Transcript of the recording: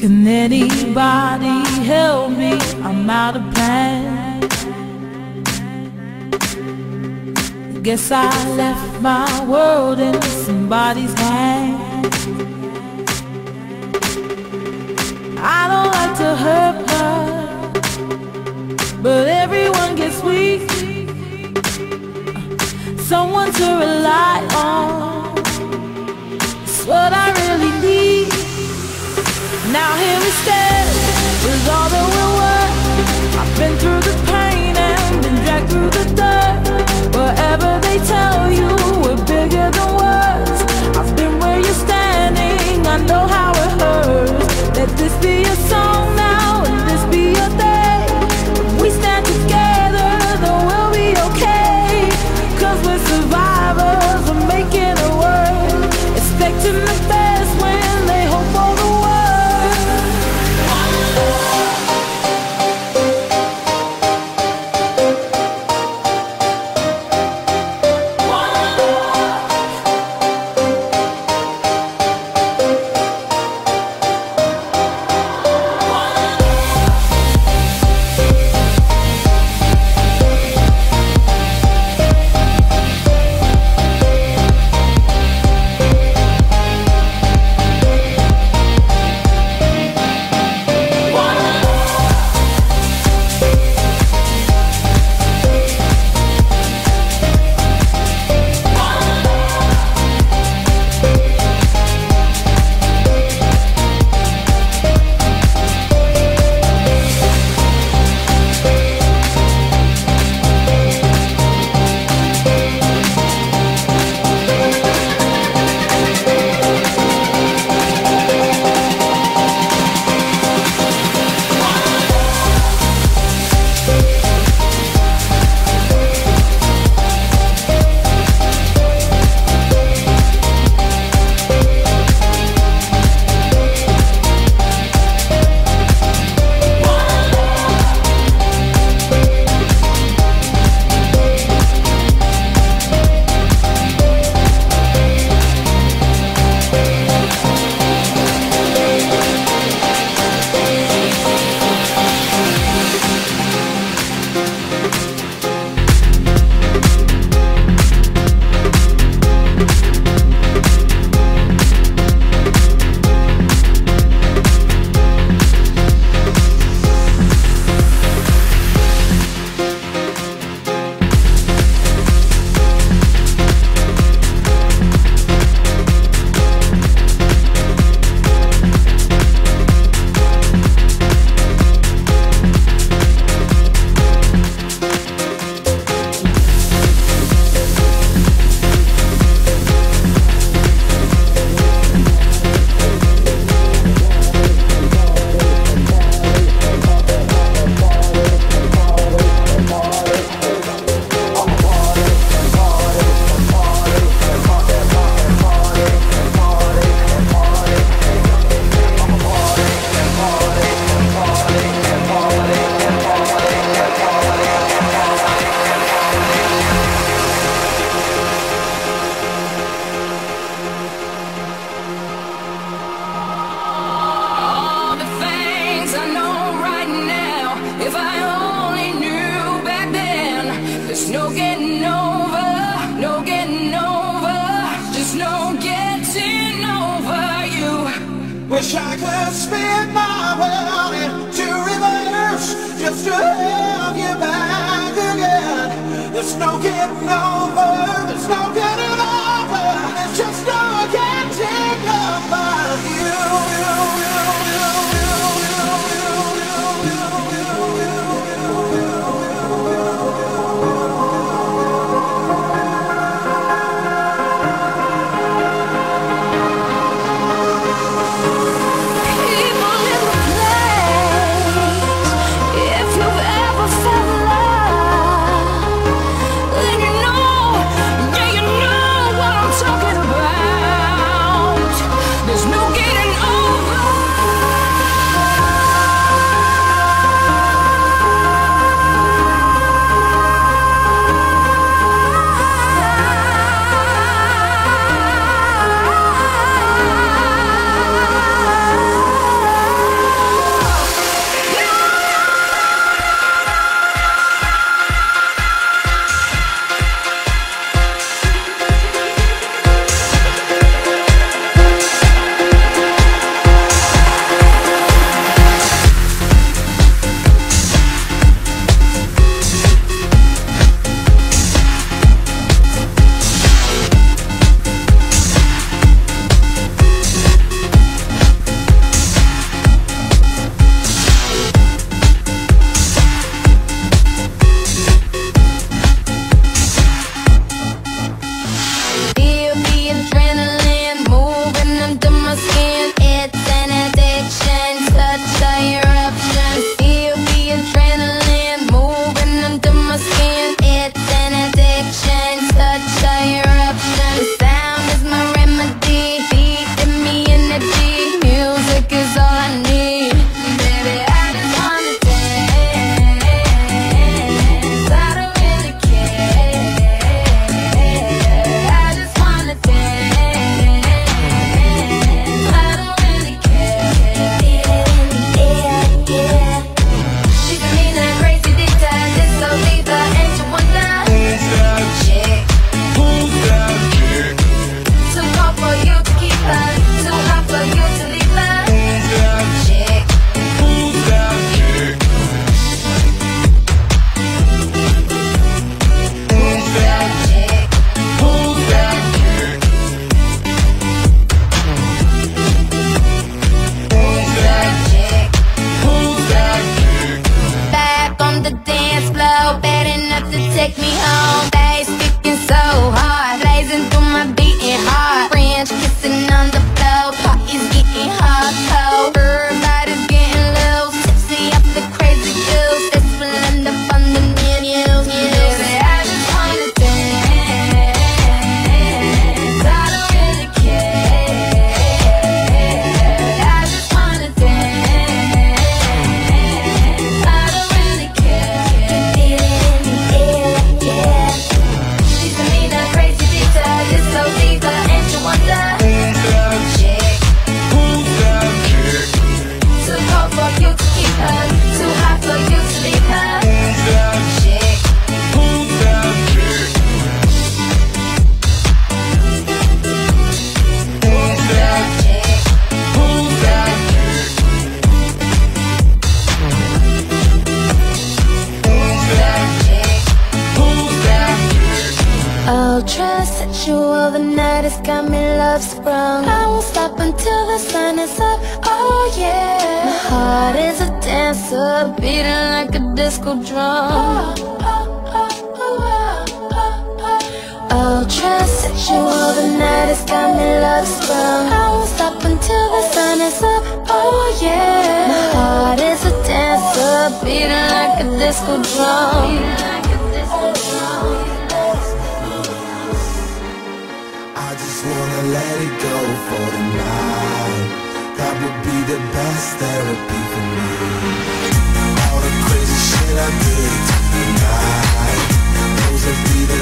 Can anybody help me? I'm out of plan. Guess I left my world in somebody's hands. I don't like to hurt her, but everyone gets weak. Someone to rely on. It's what I. Now here we stand with all that we're worth. I've been through the pain and been dragged through the dirt. Whatever they tell you, no getting over, no getting over, just no getting over you. Wish I could spin my world the sun is up, oh yeah. My heart is a dancer, beating like a disco drum. Ultra sexual, the night has got me love sprung. I won't stop until the sun is up, oh yeah. My heart is a dancer, beating like a disco drum just wanna let it go for tonight. That would be the best therapy for me. All the crazy shit I did tonight. Those would be the